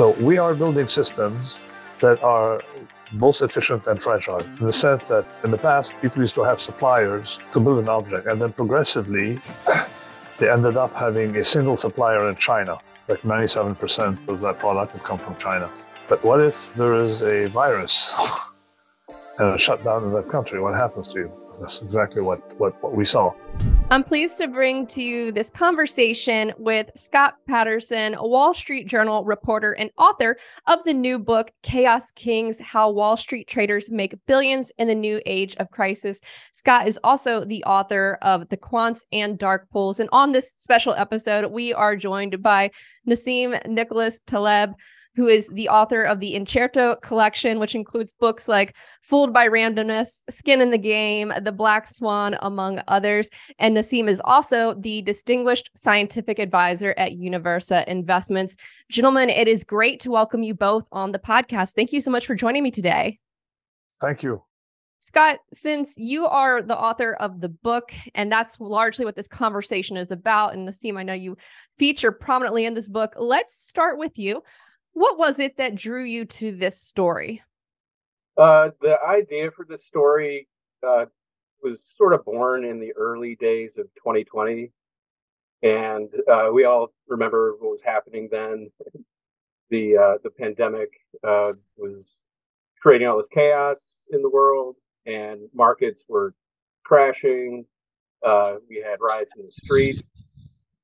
So we are building systems that are most efficient and fragile in the sense that in the past people used to have suppliers to build an object and then progressively they ended up having a single supplier in China. Like 97% of that product would come from China. But what if there is a virus and a shutdown in that country? What happens to you? That's exactly what, what, what we saw. I'm pleased to bring to you this conversation with Scott Patterson, a Wall Street Journal reporter and author of the new book, Chaos Kings How Wall Street Traders Make Billions in the New Age of Crisis. Scott is also the author of The Quants and Dark Pools. And on this special episode, we are joined by Nassim Nicholas Taleb who is the author of the Incerto collection, which includes books like Fooled by Randomness, Skin in the Game, The Black Swan, among others. And Nassim is also the distinguished scientific advisor at Universa Investments. Gentlemen, it is great to welcome you both on the podcast. Thank you so much for joining me today. Thank you. Scott, since you are the author of the book, and that's largely what this conversation is about, and Nassim, I know you feature prominently in this book, let's start with you. What was it that drew you to this story? Uh, the idea for the story uh, was sort of born in the early days of 2020. And uh, we all remember what was happening then. The uh, the pandemic uh, was creating all this chaos in the world, and markets were crashing. Uh, we had riots in the street,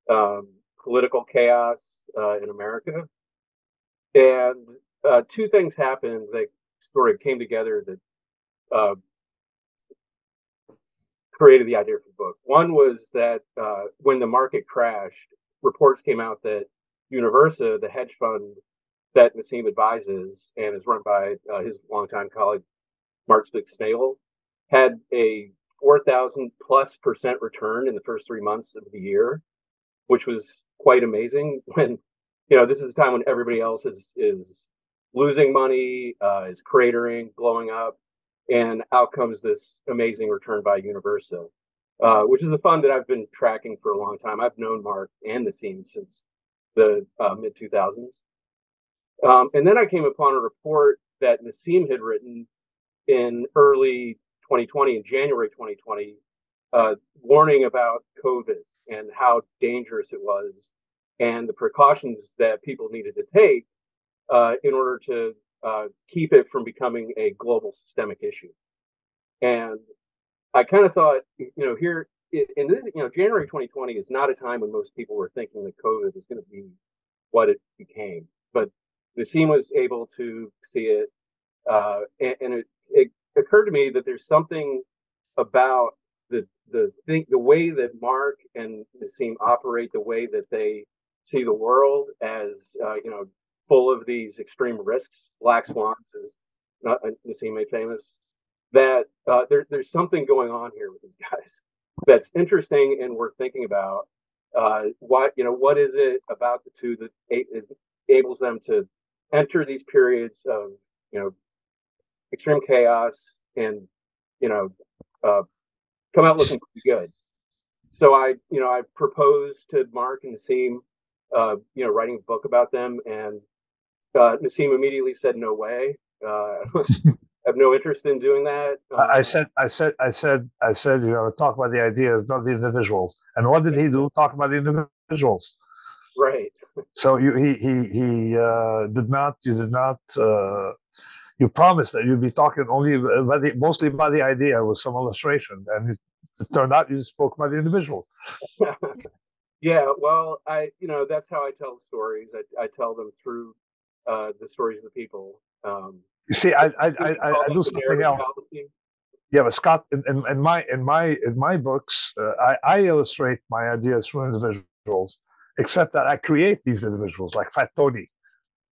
um, political chaos in America, and uh, two things happened that sort of came together that uh, created the idea for the book. One was that uh, when the market crashed, reports came out that Universa, the hedge fund that Nassim advises and is run by uh, his longtime colleague Mark Spitznagel, had a 4,000 plus percent return in the first three months of the year, which was quite amazing when you know, this is a time when everybody else is is losing money, uh, is cratering, blowing up, and out comes this amazing return by Universa, uh, which is a fund that I've been tracking for a long time. I've known Mark and Nassim since the uh, mid 2000s. Um, and then I came upon a report that Nassim had written in early 2020, in January 2020, uh, warning about COVID and how dangerous it was and the precautions that people needed to take uh, in order to uh, keep it from becoming a global systemic issue. And I kind of thought, you know, here in this, you know, January 2020 is not a time when most people were thinking that COVID was going to be what it became. But Nassim was able to see it, uh, and, and it, it occurred to me that there's something about the the thing, the way that Mark and Nassim operate, the way that they see the world as uh, you know full of these extreme risks. Black swans is not Nassim made famous. That uh, there, there's something going on here with these guys that's interesting and worth thinking about. Uh, what you know, what is it about the two that enables them to enter these periods of you know extreme chaos and you know uh, come out looking pretty good. So I, you know, I proposed to Mark and Nassim uh, you know, writing a book about them. And uh, Nassim immediately said, "No way. Uh, I have no interest in doing that." I said, I said, I said, I said, you know, talk about the ideas, not the individuals. And what did he do? Talk about the individuals. Right. So you, he, he, he uh, did not. You did not. Uh, you promised that you'd be talking only about the, mostly about the idea with some illustration, and it, it turned out you spoke about the individuals. Yeah, well, I you know that's how I tell the stories. I, I tell them through uh, the stories of the people. Um, you see, I I I, I, I do something else. Yeah, but Scott, in, in, in, my in my in my books, uh, I, I illustrate my ideas through individuals, except that I create these individuals, like Fat Tony.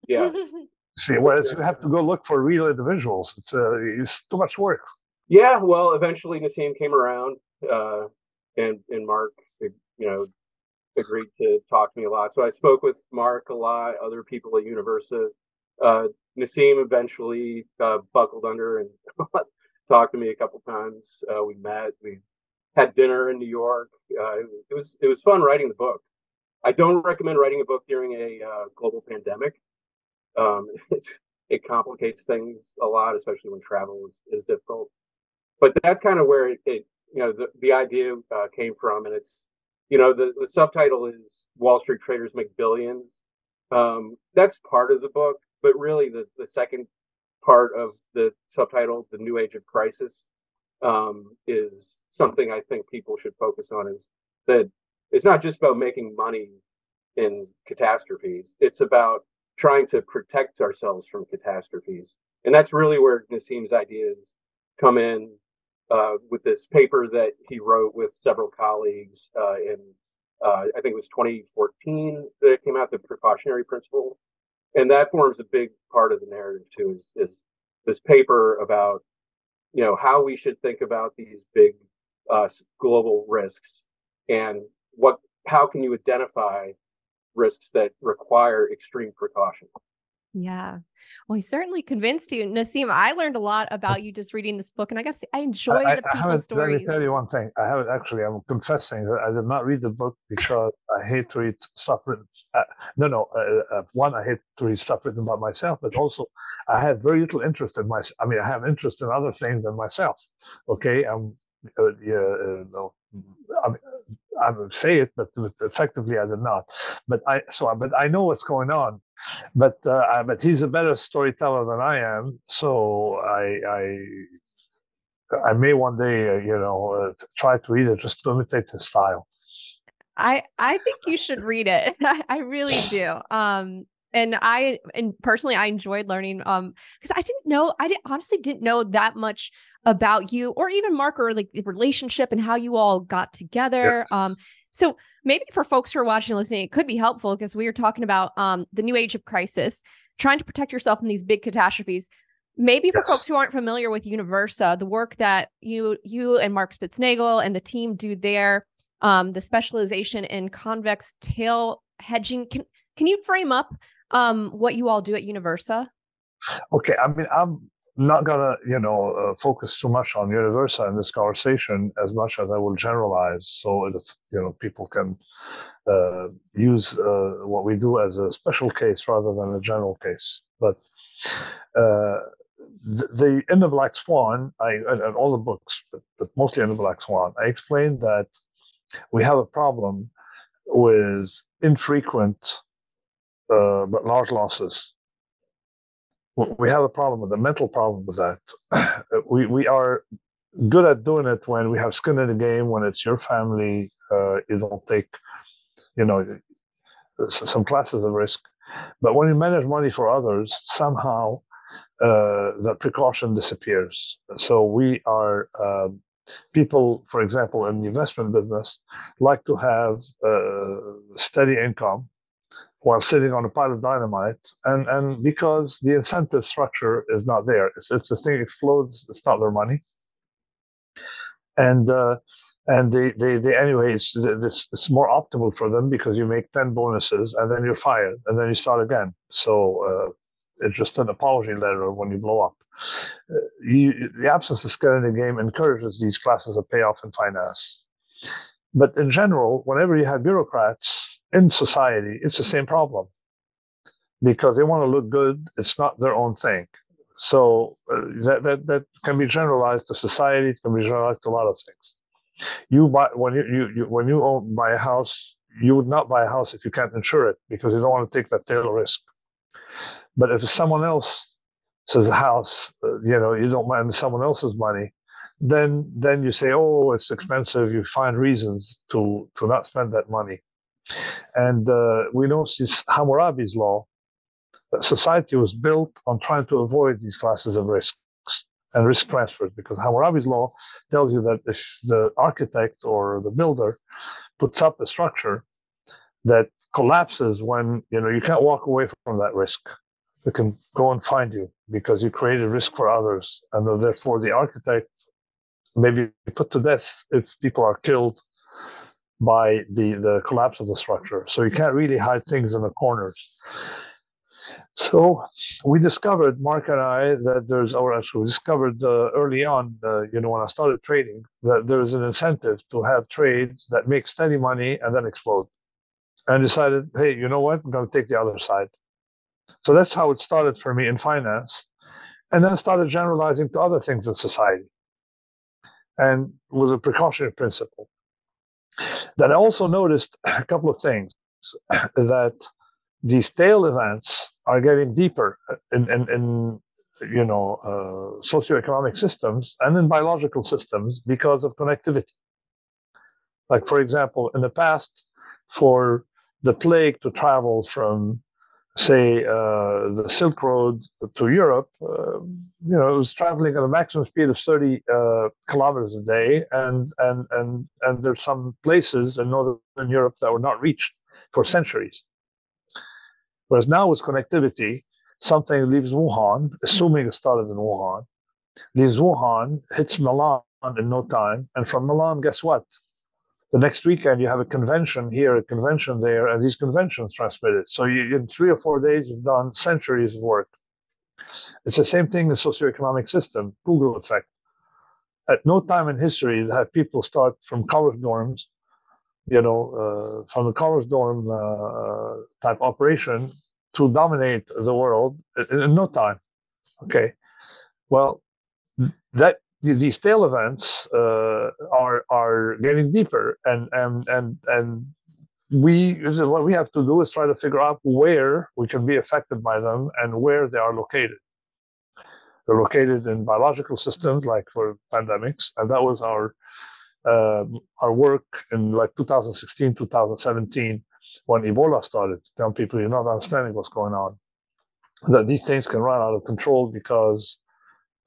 Yeah. see, whereas yeah. you have to go look for real individuals. It's uh, it's too much work. Yeah, well, eventually Nassim came around, uh, and and Mark, you know, agreed to talk to me a lot. So I spoke with Mark a lot, other people at Universa. Uh, Nassim eventually uh, buckled under and talked to me a couple times. Uh, we met, we had dinner in New York. Uh, it was it was fun writing the book. I don't recommend writing a book during a uh, global pandemic Um, it complicates things a lot, especially when travel is, is difficult. But that's kind of where it, it you know, the, the idea uh, came from. And it's, you know, the, the subtitle is Wall Street Traders Make Billions. Um, that's part of the book, but really the, the second part of the subtitle, The New Age of Crisis, um, is something I think people should focus on is that it's not just about making money in catastrophes. It's about trying to protect ourselves from catastrophes. And that's really where Nassim's ideas come in uh, with this paper that he wrote with several colleagues uh, in, uh, I think it was 2014 that it came out, the precautionary principle. And that forms a big part of the narrative too, is, is this paper about, you know, how we should think about these big uh, global risks and what, how can you identify risks that require extreme precaution. Yeah. Well, he certainly convinced you. Nassim, I learned a lot about you just reading this book, and I got to say, I enjoy the people I stories. Let me tell you one thing. I haven't actually, I'm confessing that I did not read the book because I hate to read stuff written. Uh, no, no. Uh, uh, one, I hate to read stuff written about myself, but also I have very little interest in myself. I mean, I have interest in other things than myself. Okay. I'm, uh, yeah, uh, no, I, mean, I would say it, but effectively I did not. But I so but I know what's going on. But uh, but he's a better storyteller than I am. So I I I may one day uh, you know uh, try to read it just to imitate his style. I I think you should read it. I really do. Um, and I and personally I enjoyed learning um because I didn't know I didn't honestly didn't know that much about you or even Mark or like the relationship and how you all got together. Um so maybe for folks who are watching and listening, it could be helpful because we are talking about um the new age of crisis, trying to protect yourself from these big catastrophes. Maybe for yes. folks who aren't familiar with Universa, the work that you you and Mark Spitznagel and the team do there, um, the specialization in convex tail hedging. Can can you frame up um, what you all do at Universa? Okay, I mean, I'm not gonna, you know, uh, focus too much on Universa in this conversation as much as I will generalize, so that you know people can uh, use uh, what we do as a special case rather than a general case. But uh, the, the, in the Black Swan, I and, and all the books, but, but mostly in the Black Swan, I explained that we have a problem with infrequent uh, but large losses. We have a problem with a mental problem with that. we we are good at doing it when we have skin in the game, when it's your family. Uh, you don't take, you know, some classes of risk. But when you manage money for others, somehow uh, that precaution disappears. So we are uh, people, for example, in the investment business, like to have uh, steady income while sitting on a pile of dynamite, and and because the incentive structure is not there. If, if the thing explodes, it's not their money, and uh, and they, they, they anyway, it's, it's, it's more optimal for them because you make 10 bonuses and then you're fired and then you start again. So uh, it's just an apology letter when you blow up. Uh, you, the absence of skin in the game encourages these classes of payoff and finance. But in general, whenever you have bureaucrats in society, it's the same problem because they want to look good. It's not their own thing. So uh, that, that that can be generalized to society. It can be generalized to a lot of things. You buy when you, you, you when you own buy a house, you would not buy a house if you can't insure it because you don't want to take that tail risk. But if someone else says a house, uh, you know, you don't mind someone else's money, then then you say, oh, it's expensive. You find reasons to to not spend that money. And uh, we know since Hammurabi's law, society was built on trying to avoid these classes of risks and risk transfers because Hammurabi's law tells you that if the architect or the builder puts up a structure that collapses when you know you can't walk away from that risk. They can go and find you because you created risk for others and therefore the architect may be put to death if people are killed by the, the collapse of the structure. So you can't really hide things in the corners. So we discovered, Mark and I, that there's, or actually we discovered uh, early on, uh, you know, when I started trading, that there's an incentive to have trades that make steady money and then explode. And decided, hey, you know what? I'm going to take the other side. So that's how it started for me in finance, and then started generalizing to other things in society, and with a precautionary principle. Then I also noticed a couple of things that these tail events are getting deeper in, in, in you know uh, socioeconomic systems and in biological systems because of connectivity. Like for example, in the past, for the plague to travel from say uh, the Silk Road to Europe, uh, you know, it was traveling at a maximum speed of 30 uh, kilometers a day, and and and and there's some places in northern Europe that were not reached for centuries. Whereas now with connectivity, something leaves Wuhan, assuming it started in Wuhan, leaves Wuhan, hits Milan in no time, and from Milan, guess what? The next weekend you have a convention here, a convention there, and these conventions transmitted. So you, in three or four days, you've done centuries of work. It's the same thing in the socioeconomic system, Google effect. At no time in history have people start from college dorms, you know, uh, from the college dorm uh, type operation to dominate the world in, in no time. Okay, well, that these tail events uh, are are getting deeper, and and and and we what we have to do is try to figure out where we can be affected by them and where they are located. They're located in biological systems, like for pandemics, and that was our uh, our work in like 2016, 2017, when Ebola started. Tell people you're not understanding what's going on. That these things can run out of control because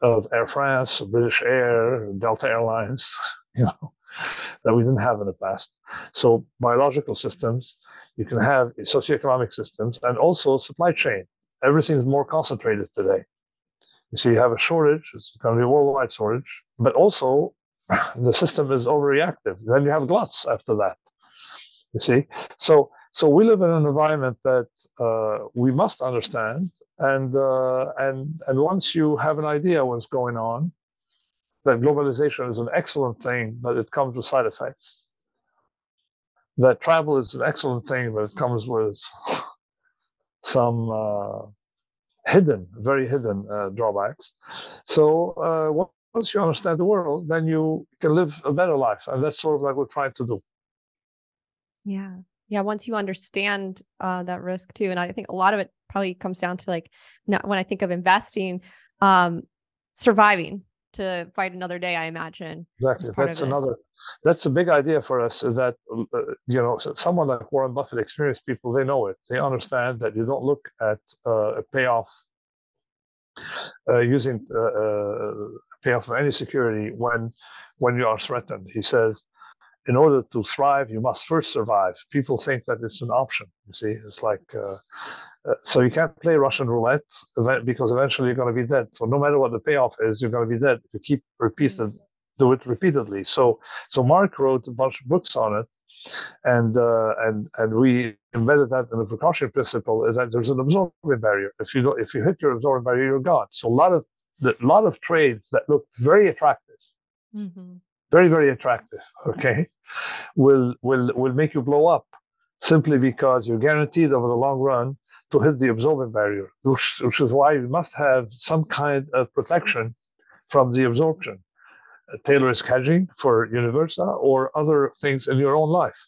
of Air France, British Air, Delta Airlines, you know, that we didn't have in the past. So biological systems, you can have socioeconomic systems, and also supply chain. Everything is more concentrated today. You see, you have a shortage; it's going to be a worldwide shortage, but also the system is overreactive. Then you have gluts after that. You see, so so we live in an environment that uh, we must understand, and uh, and and once you have an idea what's going on, that globalization is an excellent thing, but it comes with side effects. That travel is an excellent thing, but it comes with some uh, hidden, very hidden uh, drawbacks. So uh, once you understand the world, then you can live a better life, and that's sort of like we're trying to do. Yeah yeah once you understand uh, that risk too and i think a lot of it probably comes down to like not when i think of investing um surviving to fight another day i imagine exactly that's another that's a big idea for us is that uh, you know someone like warren buffett experienced people they know it they understand that you don't look at uh, a payoff uh, using uh, uh payoff of any security when when you are threatened. He says in order to thrive, you must first survive. People think that it's an option. You see, it's like uh, uh, so you can't play Russian roulette because eventually you're going to be dead. So no matter what the payoff is, you're going to be dead if you keep repeated do it repeatedly. So so Mark wrote a bunch of books on it, and uh, and and we embedded that in the precaution principle is that there's an absorbing barrier. If you don't, if you hit your absorbing barrier, you're gone. So a lot of the lot of trades that look very attractive. Mm-hmm very very attractive okay? Will will will make you blow up simply because you're guaranteed over the long run to hit the absorbent barrier which, which is why you must have some kind of protection from the absorption. Tail risk hedging for universa or other things in your own life.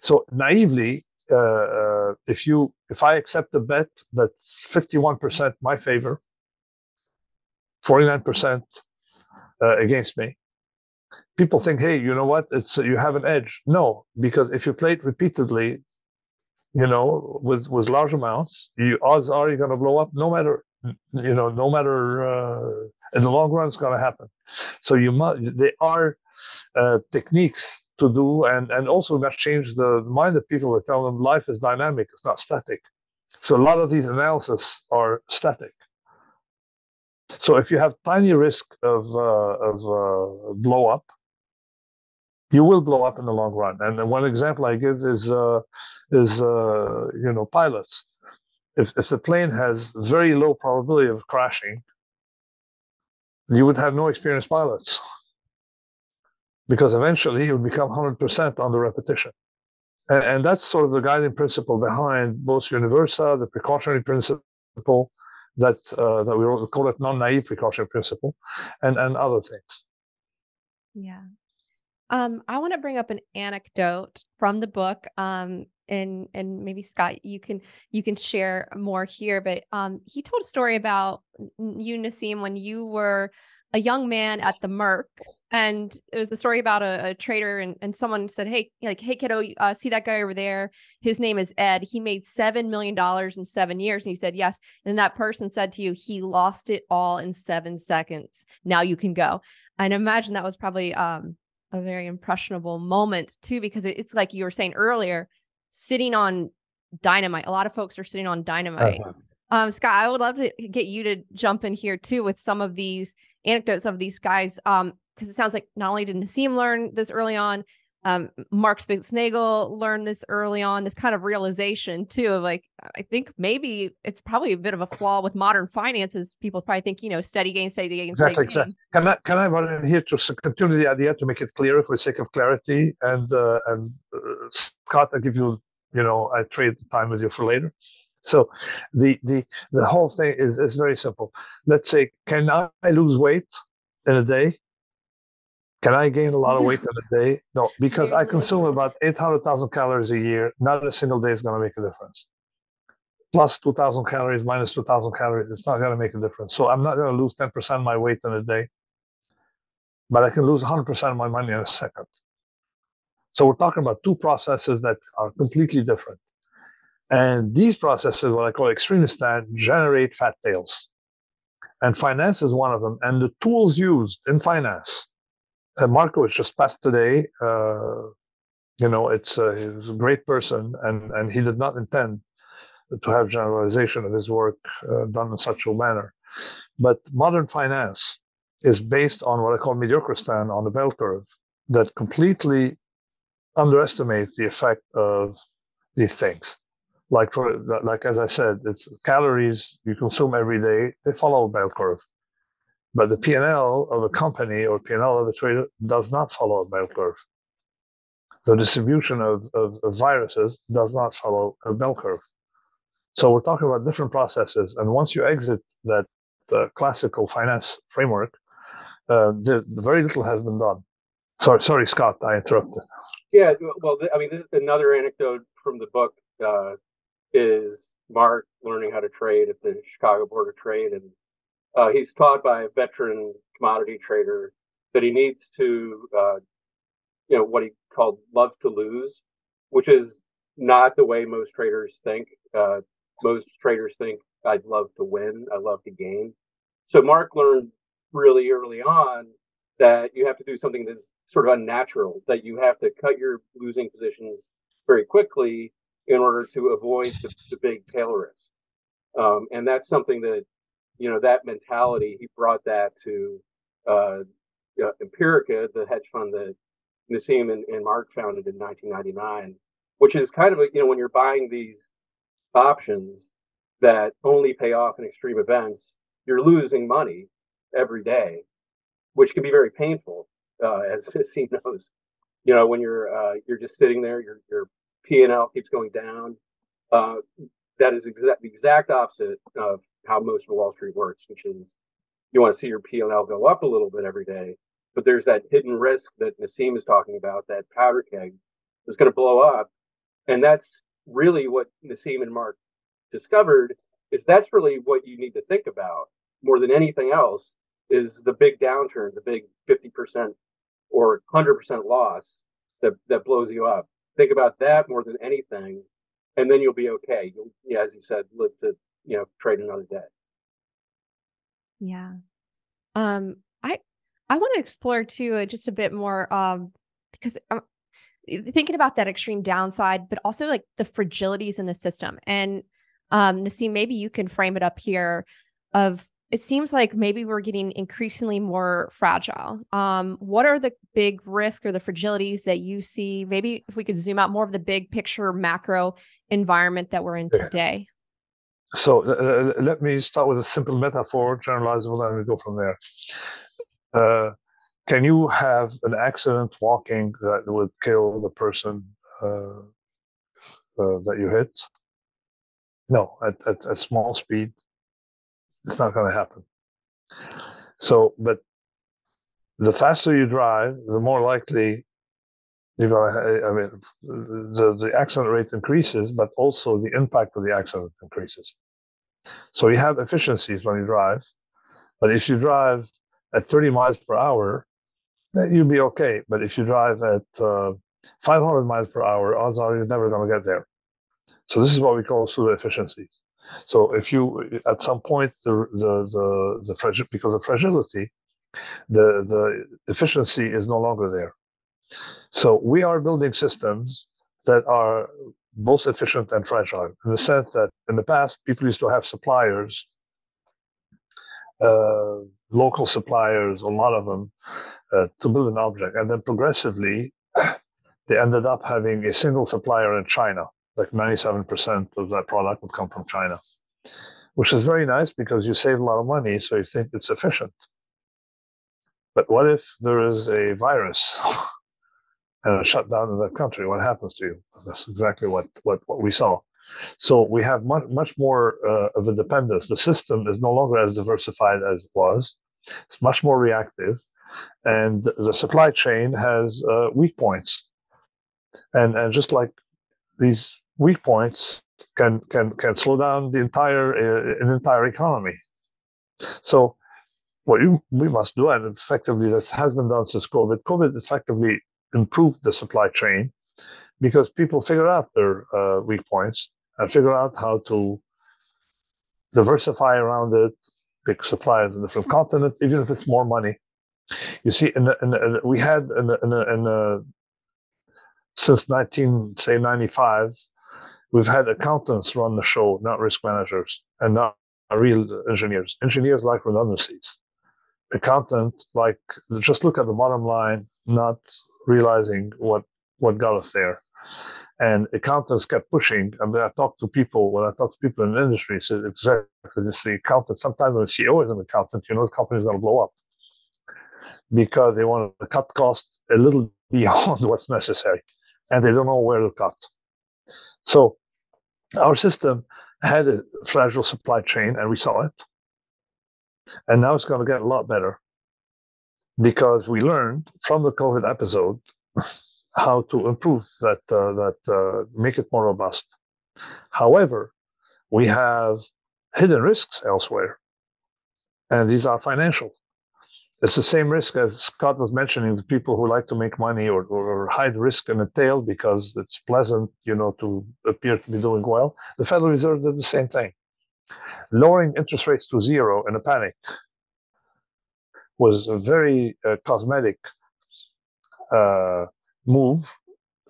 So naively uh, uh, if you if i accept a bet that's 51% my favor 49% uh, against me people think, hey, you know what? It's you have an edge. No, because if you play it repeatedly, you know, with with large amounts, you odds are you're going to blow up. No matter, you know, no matter uh, in the long run, it's going to happen. So you must. There are uh, techniques to do, and and also must change the mind of people. To tell them life is dynamic. It's not static. So a lot of these analyses are static. So if you have tiny risk of uh, of uh, blow up, you will blow up in the long run. And one example I give is uh, is uh, you know pilots. If if the plane has very low probability of crashing, you would have no experienced pilots because eventually you would become 100% on the repetition. And, and, that's sort of the guiding principle behind both Universa, the precautionary principle, principle that uh, that we call it non-naive precautionary principle, and and other things. Yeah. Um, I want to bring up an anecdote from the book. Um, and and maybe Scott, you can you can share more here. But um, he told a story about you, Nassim, when you were a young man at the Merc, and it was a story about a, a trader, and, and someone said, "Hey, like, hey, kiddo, uh, see that guy over there? His name is Ed. He made seven million dollars in seven years." And you said, "Yes." And that person said to you, "He lost it all in seven seconds. Now you can go." And imagine that was probably um a very impressionable moment too, because it's like you were saying earlier, sitting on dynamite. A lot of folks are sitting on dynamite. Uh-huh. Um, Scott, I would love to get you to jump in here too with some of these anecdotes of these guys. Um, because it sounds like not only did Nassim learn this early on, um, Mark Spitznagel learned this early on, this kind of realization too of like, I think maybe it's probably a bit of a flaw with modern finances. People probably think, you know, steady gain, steady gain, exactly, steady exactly. Gain. Can I can I run in here to continue the idea to make it clearer for the sake of clarity? And uh, and uh, Scott, I give you, you know, I trade the time with you for later. So the the the whole thing is is very simple. Let's say, can I lose weight in a day? Can I gain a lot of weight in a day? No, because I consume about 800,000 calories a year. Not a single day is going to make a difference. Plus 2,000 calories, minus 2,000 calories, it's not going to make a difference. So I'm not going to lose 10% of my weight in a day, but I can lose 100% of my money in a second. So we're talking about two processes that are completely different. And these processes, what I call Extremistan, generate fat tails. And finance is one of them. And the tools used in finance uh, was just passed today. Uh, you know, it's uh, he's a great person, and and he did not intend to have generalization of his work uh, done in such a manner. But modern finance is based on what I call Mediocristan on the bell curve that completely underestimates the effect of these things. Like for like as I said, it's calories you consume every day. They follow a bell curve. But the P&L of a company or P&L of a trader does not follow a bell curve. The distribution of, of, of viruses does not follow a bell curve. So we're talking about different processes. And once you exit that uh, classical finance framework, uh, the, very little has been done. Sorry, sorry, Scott, I interrupted. Yeah, well, I mean, another anecdote from the book uh, is Mark learning how to trade at the Chicago Board of Trade and uh, he's taught by a veteran commodity trader that he needs to, uh, you know, what he called love to lose, which is not the way most traders think. Uh, most traders think I'd love to win, I love to gain. So Mark learned really early on that you have to do something that's sort of unnatural, that you have to cut your losing positions very quickly in order to avoid the, the big tail risk. Um, and that's something that you know that mentality he brought that to uh, uh, empirica the hedge fund that nassim and, and mark founded in 1999 which is kind of a, you know when you're buying these options that only pay off in extreme events you're losing money every day which can be very painful uh, as nassim knows. You know when you're uh, you're just sitting there your your p&l keeps going down uh, that is exact the exact opposite of how most of Wall Street works, which is you want to see your P&L go up a little bit every day, but there's that hidden risk that Nassim is talking about, that powder keg is going to blow up. And that's really what Nassim and Mark discovered is that's really what you need to think about more than anything else is the big downturn, the big 50% or 100% loss that, that blows you up. Think about that more than anything, and then you'll be okay. You'll, as you said, live to you know trade another day yeah um i i want to explore too uh, just a bit more um because i'm thinking about that extreme downside but also like the fragilities in the system and um Nassim, maybe you can frame it up here of it seems like maybe we're getting increasingly more fragile. Um, what are the big risks or the fragilities that you see? Maybe if we could zoom out more of the big picture macro environment that we're in today so uh, let me start with a simple metaphor, generalizable, and we go from there. Uh, can you have an accident walking that would kill the person uh, uh that you hit? No, at, at, at small speed, It's not going to happen. So, but the faster you drive, the more likely going to. I mean, the the accident rate increases, but also the impact of the accident increases. So you have efficiencies when you drive, but if you drive at 30 miles per hour, you'll be okay. But if you drive at uh, 500 miles per hour, odds are you're never going to get there. So this is what we call pseudo efficiencies. So if you at some point the the the, the because of fragility, the the efficiency is no longer there. So we are building systems that are both efficient and fragile in the sense that in the past people used to have suppliers, uh, local suppliers, a lot of them, uh, to build an object, and then progressively they ended up having a single supplier in China like 97% of that product would come from China, which is very nice because you save a lot of money, so you think it's efficient. But what if there is a virus and a shutdown in that country? What happens to you? That's exactly what, what, what we saw. So we have much, much more uh, of a dependence. The system is no longer as diversified as it was. It's much more reactive, and the supply chain has uh, weak points. And and just like these weak points can can can slow down the entire uh, an entire economy. So what you, we must do, and effectively this has been done since COVID. COVID effectively improved the supply chain because people figure out their uh, weak points and figure out how to diversify around it, pick suppliers in different continents, even if it's more money. You see, in, the, in, the, we had in, the, in, in since 19 say 95 We've had accountants run the show, not risk managers, and not real engineers. Engineers like redundancies. Accountants like just look at the bottom line, not realizing what what got us there. And accountants kept pushing. I mean, I talked to people when I talk to people in the industry, said exactly this. The accountant. Sometimes when the CEO is an accountant, you know the company's going to blow up because they want to cut costs a little beyond what's necessary, and they don't know where to cut. So our system had a fragile supply chain, and we saw it. And now it's going to get a lot better because we learned from the COVID episode how to improve that, uh, that uh, make it more robust. However, we have hidden risks elsewhere, and these are financial it's the same risk as Scott was mentioning, the people who like to make money or, or hide risk in a tail because it's pleasant, you know, to appear to be doing well. The Federal Reserve did the same thing. Lowering interest rates to zero in a panic was a very uh, cosmetic uh, move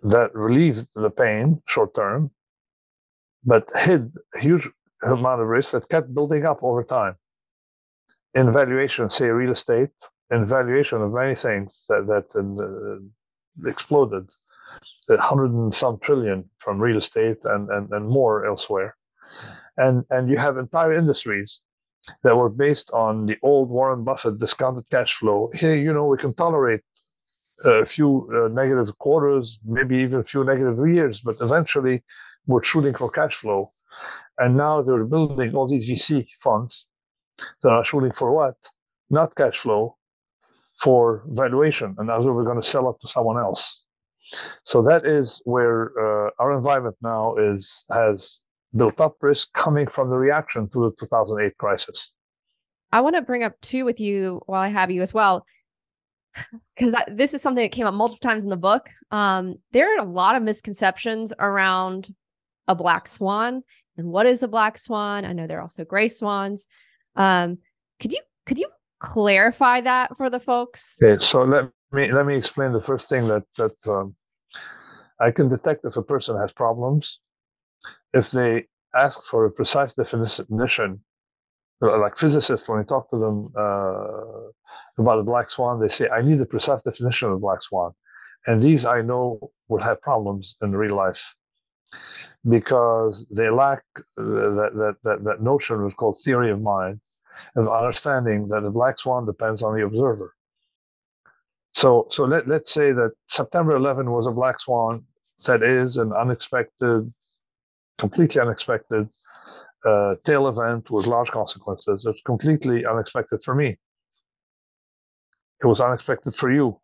that relieved the pain short term, but hid a huge amount of risk that kept building up over time. In valuation, say real estate, in valuation of many things that that uh, exploded, a hundred and some trillion from real estate and, and, and more elsewhere, and and you have entire industries that were based on the old Warren Buffett discounted cash flow. Here, you know, we can tolerate a few uh, negative quarters, maybe even a few negative years, but eventually we're shooting for cash flow. And now they're building all these VC funds that are shooting for what? Not cash flow, for valuation, and that's where we're going to sell it to someone else. So that is where uh, our environment now is has built up risk coming from the reaction to the 2008 crisis. I want to bring up two with you while I have you as well, because this is something that came up multiple times in the book. Um, there are a lot of misconceptions around a black swan and what is a black swan. I know there are also gray swans. Um, could you could you clarify that for the folks? Okay, so let me let me explain the first thing that that um, I can detect if a person has problems if they ask for a precise definition. Like physicists, when we talk to them uh, about a black swan, they say, "I need a precise definition of a black swan," and these I know will have problems in real life because they lack that that that, that notion of called theory of mind of understanding that a black swan depends on the observer. So, so let, let's say that September 11 was a black swan that is an unexpected, completely unexpected uh, tail event with large consequences. It's completely unexpected for me. It was unexpected for you.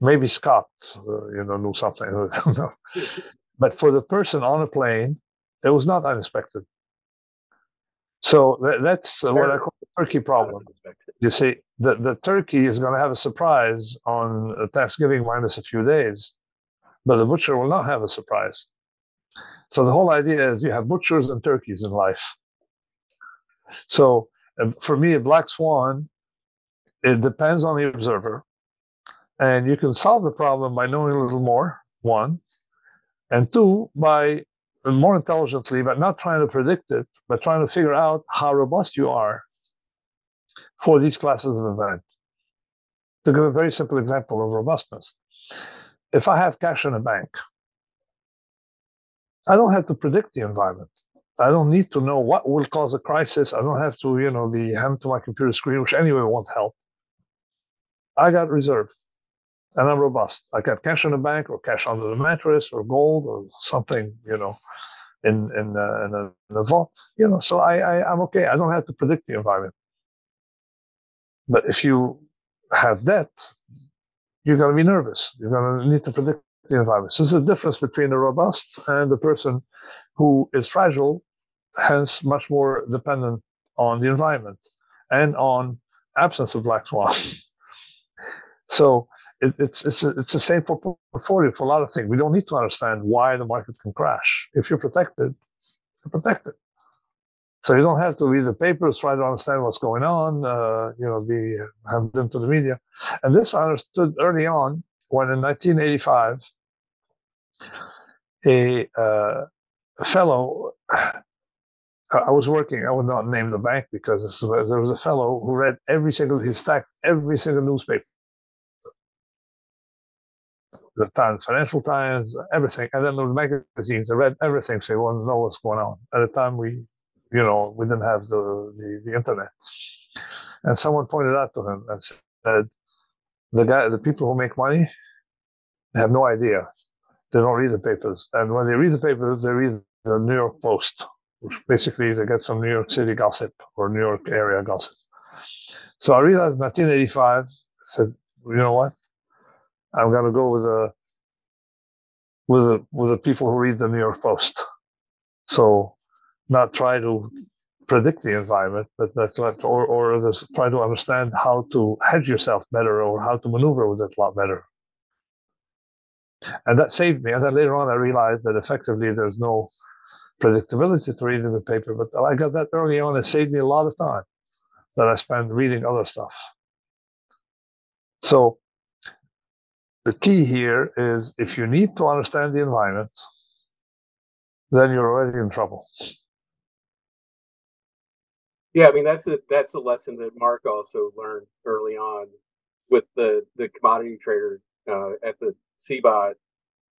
Maybe Scott, uh, you know, knew something. but for the person on a plane, it was not unexpected. So that, that's what I call the turkey problem. You see, the, the turkey is going to have a surprise on Thanksgiving minus a few days, but the butcher will not have a surprise. So the whole idea is you have butchers and turkeys in life. So uh, for me, a black swan, it depends on the observer. And you can solve the problem by knowing a little more, one. And two, by more intelligently, but not trying to predict it, but trying to figure out how robust you are for these classes of event. To give a very simple example of robustness, if I have cash in a bank, I don't have to predict the environment. I don't need to know what will cause a crisis. I don't have to, you know, be hand to my computer screen, which anyway won't help. I got reserve and I'm robust. I got cash in the bank or cash under the mattress or gold or something, you know, in in, uh, in, a, in a vault, you know. So I, I I'm okay. I don't have to predict the environment. But if you have debt, you're going to be nervous. You're going to need to predict the environment. So there's a difference between the robust and the person who is fragile, hence much more dependent on the environment and on absence of black swan. so it, it's it's it's the same for portfolio for a lot of things. We don't need to understand why the market can crash. If you're protected, you're protected. So you don't have to read the papers, try to understand what's going on, uh, you know, be have been to the media. And this I understood early on when in 1985, a, uh, fellow, I was working, I would not name the bank because there was a fellow who read every single, he stacked every single newspaper. The Times, Financial Times, everything. And then the magazines, I read everything so you want to know what's going on. At the time, we you know, we didn't have the, the, the internet. And someone pointed out to him and said, the guy, the people who make money have no idea. They don't read the papers. And when they read the papers, they read the New York Post, which basically they get some New York City gossip or New York area gossip. So I realized in 1985, I said, you know what? I'm going to go with the with the with the people who read the New York Post. So not try to predict the environment, but that's what, or, or try to understand how to hedge yourself better or how to maneuver with it a lot better. And that saved me. And then later on, I realized that effectively there's no predictability to reading the paper, but I got that early on. It saved me a lot of time that I spent reading other stuff. So the key here is if you need to understand the environment, then you're already in trouble. Yeah, I mean that's a that's a lesson that Mark also learned early on with the the commodity trader uh, at the CBOT.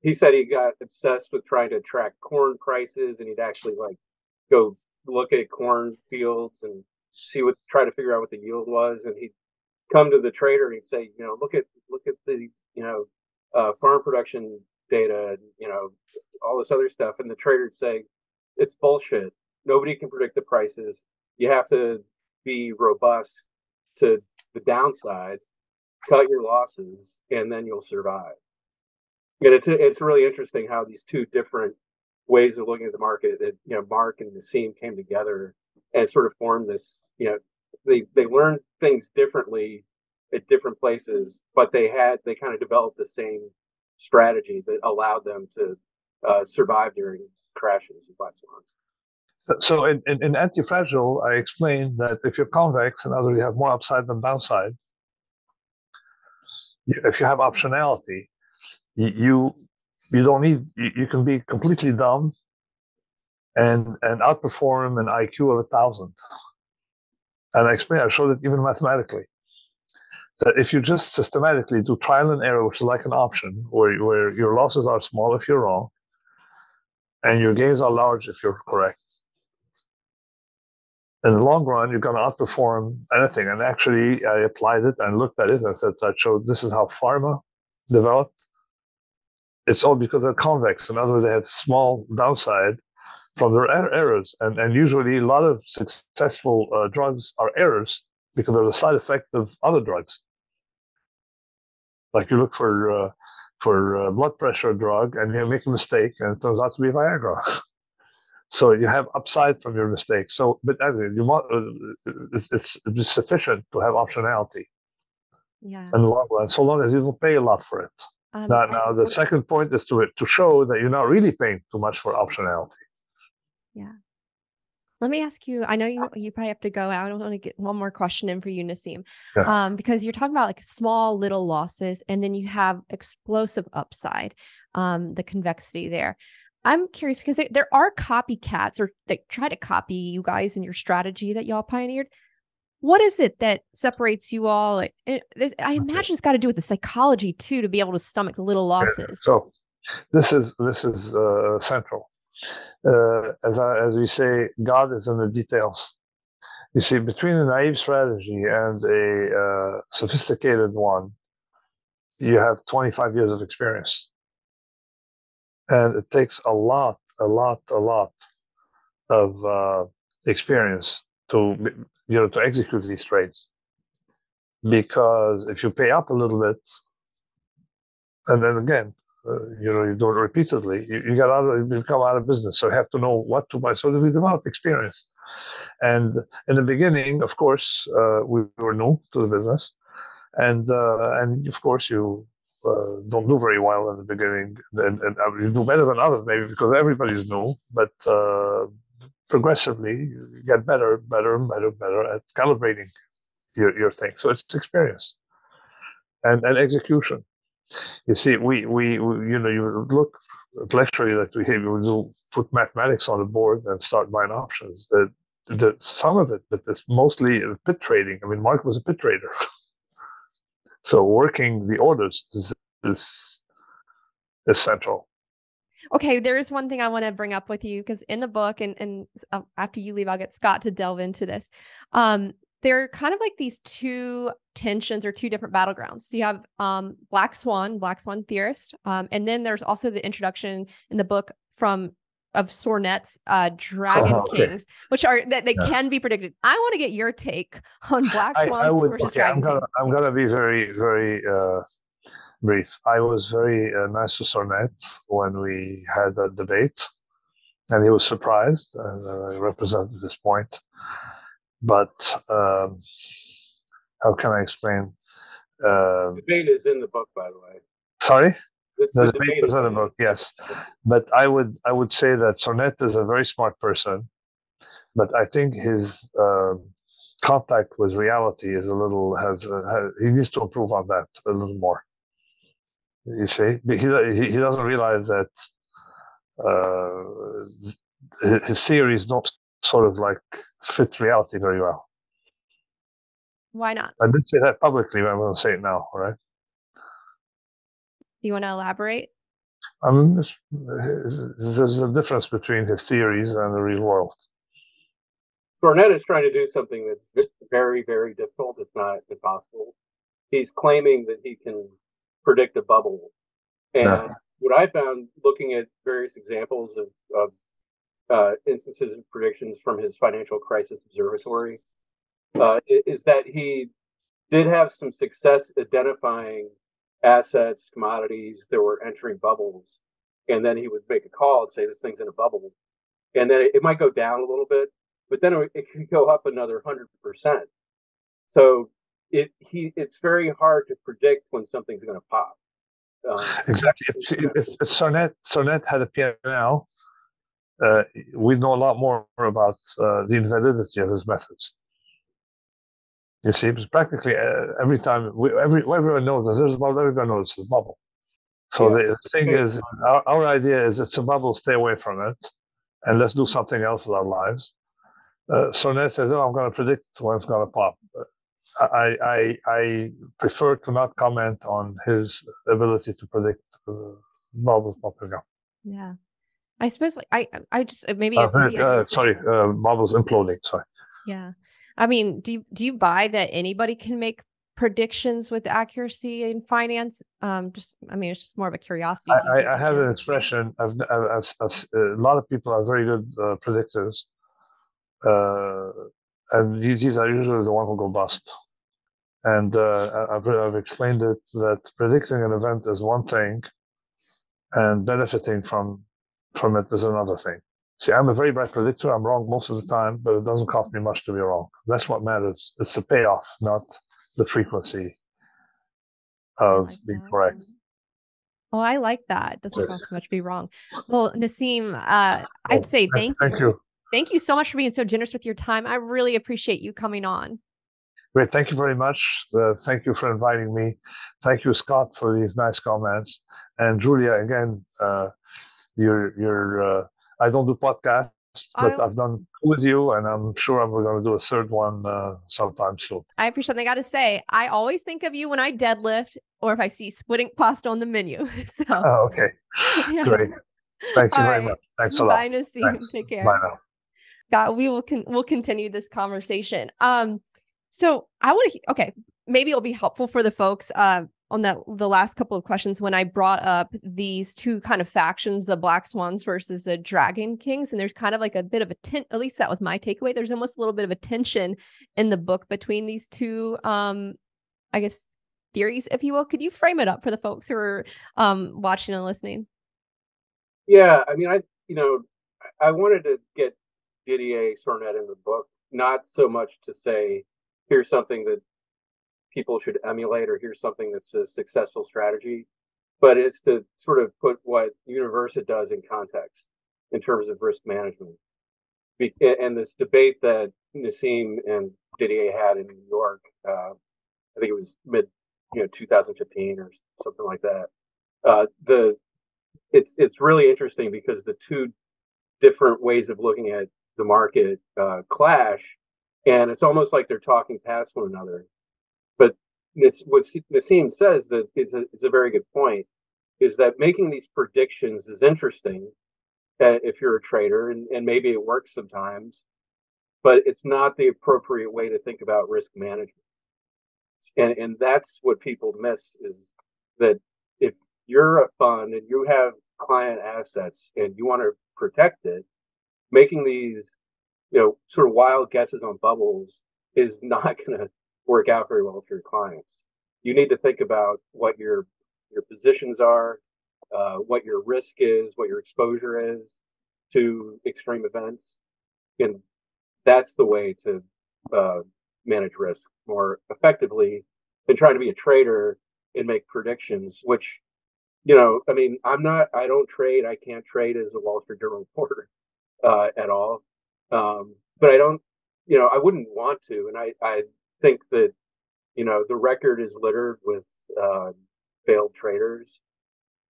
He said he got obsessed with trying to track corn prices, and he'd actually like go look at corn fields and see what try to figure out what the yield was, and he'd come to the trader and he'd say, you know, look at look at the you know uh, farm production data, and, you know, all this other stuff, and the trader'd say, it's bullshit. Nobody can predict the prices you have to be robust to the downside, cut your losses, and then you'll survive. And it's it's really interesting how these two different ways of looking at the market that you know Mark and Nassim came together and sort of formed this. You know, they they learned things differently at different places, but they had they kind of developed the same strategy that allowed them to uh, survive during crashes and black swans. So in, in, in anti-fragile, I explained that if you're convex, and other you have more upside than downside. If you have optionality, you you don't need you, can be completely dumb and and outperform an IQ of a thousand. And I explained, I showed it even mathematically. That if you just systematically do trial and error, which is like an option, where where your losses are small if you're wrong, and your gains are large if you're correct, in the long run, you're going to outperform anything. And actually, I applied it and looked at it and said, I showed this is how pharma developed. It's all because they're convex. In other words, they have small downside, from their er- errors. And, and usually, a lot of successful uh, drugs are errors because they're the side effect of other drugs. Like you look for uh, for uh, blood pressure drug and you make a mistake, and it turns out to be Viagra. so you have upside from your mistake. So, but anyway, you want uh, it's, it's, it's sufficient to have optionality Yeah. the long run, so long as you don't pay a lot for it. Um, Now, now the second point is to to show that you're not really paying too much for optionality. Yeah. Let me ask you. I know you you probably have to go. out. I don't want to get one more question in for you, Nassim. Yeah. Um, because you're talking about like small little losses, and then you have explosive upside, um, the convexity there. I'm curious because there, there are copycats or that try to copy you guys and your strategy that y'all pioneered. What is it that separates you all? It- there's, I imagine it's got to do with the psychology too, to be able to stomach the little losses. So this is this is uh, central. Uh, as I, as we say, God is in the details. You see, between a naive strategy and a uh, sophisticated one, you have 25 years of experience, and it takes a lot, a lot, a lot of uh, experience to you know to execute these trades. Because if you pay up a little bit, and then again, uh, you know, you do it repeatedly, you, you get out of, you become out of business. So you have to know what to buy. So we develop experience. And in the beginning, of course, uh, we were new to the business, and uh, and of course you uh, don't do very well in the beginning, and, and you do better than others maybe because everybody's new, but uh, progressively you get better, better, better, better at calibrating your, your thing. So it's experience and, and execution. You see, we, we, we you know, you look at lecture that we have, do put mathematics on the board and start buying options. The, the, some of it, but it's mostly pit trading. I mean, Mark was a pit trader. so working the orders is, is essential. Okay, there is one thing I want to bring up with you because in the book, and and uh, after you leave, I'll get Scott to delve into this. Um, they're kind of like these two tensions or two different battlegrounds. So you have um Black Swan, Black Swan theorist, um, and then there's also the introduction in the book from of Sornette's uh Dragon Oh, okay. Kings, which are that they Yeah. can be predicted. I want to get your take on Black I, Swans I would, versus okay, I'm Dragon gonna, Kings. I'm gonna be very, very uh, brief. I was very uh, nice to Sornette when we had that debate, and he was surprised, and uh, I represented this point. But um, how can I explain? Um Debate is in the book, by the way. sorry, The, the the debate is in the book, yes. But I would, I would say that Sornette is a very smart person, but I think his um contact with reality is a little has, uh, has he needs to improve on that a little more. You see, But he he, he doesn't realize that uh, his, theory theories don't sort of like fit reality very well. Why not? I did say that publicly, but I'm going to say it now. All right. Do you want to elaborate? I mean, there's, there's a difference between his theories and the real world. Sornette is trying to do something that's very, very difficult, if not impossible. He's claiming that he can predict a bubble. And Yeah. what I found looking at various examples of, of uh, instances of predictions from his financial crisis observatory uh, is that he did have some success identifying assets, commodities that were entering bubbles. And then he would make a call and say, this thing's in a bubble. And then it, it might go down a little bit, but then it, it could go up another hundred percent. So it he it's very hard to predict when something's going to pop. Um, Exactly. If, if, if Sornette, Sornette had a PNL, uh, we'd know a lot more about uh, the invalidity of his methods. You see, because practically uh, every time, we, every everyone knows that there's a bubble, everyone knows it's a bubble. So Yeah. the, thing is, our, our idea is it's a bubble, stay away from it, and let's do something else with our lives. Uh, Sornette says, "Oh, I'm going to predict when it's going to pop." Uh, I, I I prefer to not comment on his ability to predict uh, bubbles popping up. Yeah. I suppose like I I just maybe Uh, it's maybe I uh, sorry, uh, bubbles imploding. Sorry. Yeah. I mean, do you do you buy that anybody can make predictions with accuracy in finance? Um, just, I mean, it's just more of a curiosity. I, I, I have an expression. I've, I've, I've, I've, a lot of people are very good uh, predictors, uh, and these are usually the one who go bust. And uh, I've, I've explained it that predicting an event is one thing, and benefiting from from it is another thing. See, I'm a very bad predictor. I'm wrong most of the time, but it doesn't cost me much to be wrong. That's what matters. It's the payoff, not the frequency of like being that. correct. Oh, I like that. It doesn't cost much to be wrong. Well, Nassim, uh, I'd oh, say thank, thank you. Thank you so much for being so generous with your time. I really appreciate you coming on. Great. Thank you very much. Uh, thank you for inviting me. Thank you, Scott, for these nice comments. And Julia, again, uh, you're, you're, uh, I don't do podcasts, but I, have done with you, and I'm sure we're going to do a third one uh, sometime soon. I appreciate. I got to say, I always think of you when I deadlift or if I see squid ink pasta on the menu. So, oh, okay, yeah. great. Thank you All very right. much. Thanks a lot. Bye, Nassim. Take care. Bye now. God, we will con- we'll continue this conversation. Um, so I want to okay, maybe it'll be helpful for the folks. Uh, on that the last couple of questions when I brought up these two kind of factions, the Black Swans versus the Dragon Kings, and there's kind of like a bit of a tent. At least that was my takeaway. There's almost a little bit of a tension in the book between these two, um, I guess, theories, if you will. Could you frame it up for the folks who are um, watching and listening? Yeah, I mean, I you know, I wanted to get Didier Sornette in the book, not so much to say here's something that people should emulate or here's something that's a successful strategy, but it's to sort of put what Universa does in context in terms of risk management. And this debate that Nassim and Didier had in New York, uh, I think it was mid, you know, 2015 or something like that. Uh, the it's it's really interesting because the two different ways of looking at the market uh, clash, and it's almost like they're talking past one another. But this, what Nassim says that it's a, it's a very good point is that making these predictions is interesting uh, if you're a trader, and, and maybe it works sometimes, but it's not the appropriate way to think about risk management. And, and that's what people miss is that if you're a fund and you have client assets and you want to protect it, making these you know sort of wild guesses on bubbles is not going to work out very well for your clients. You need to think about what your your positions are, uh, what your risk is, what your exposure is to extreme events, and that's the way to uh, manage risk more effectively than trying to be a trader and make predictions. Which, you know, I mean, I'm not. I don't trade. I can't trade as a Wall Street Journal reporter uh, at all. Um, but I don't. You know, I wouldn't want to, and I I think that you know the record is littered with uh, failed traders.